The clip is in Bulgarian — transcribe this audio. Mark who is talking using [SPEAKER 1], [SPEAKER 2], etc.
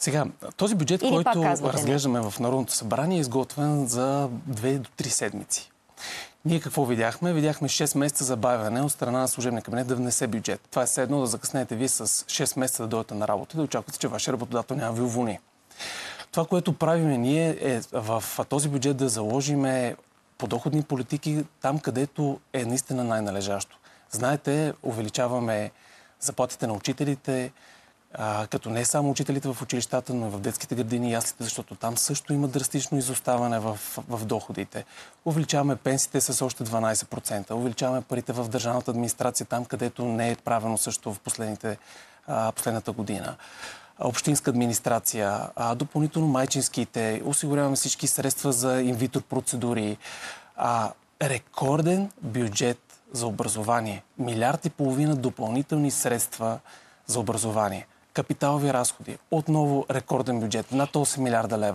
[SPEAKER 1] Сега, този бюджет,
[SPEAKER 2] Или
[SPEAKER 1] който
[SPEAKER 2] казвате не?
[SPEAKER 1] разглеждаме в Народното събрание, е изготвен за 2 до 3 седмици. Ние какво видяхме? Видяхме 6 месеца забавяне от страна на служебния кабинет да внесе бюджет. Това е все едно да закъснете вие с 6 месеца да дойдете на работа и да очаквате, че вашия работодател няма ви уволни. Това, което правиме ние е в този бюджет да заложиме подоходни политики там, където е наистина най-належащо. Знаете, увеличаваме заплатите на учителите, като не само учителите в училищата, но и в детските градини и яслите, защото там също има драстично изоставане в, в доходите. Увеличаваме пенсиите с още 12%. Увеличаваме парите в държавната администрация там, където не е правено също в последните, последната година общинска администрация, а, допълнително майчинските, осигуряваме всички средства за инвитор процедури, а, рекорден бюджет за образование. Милиард и половина допълнителни средства за образование. Капиталови разходи. Отново рекорден бюджет. Над 8 милиарда лева.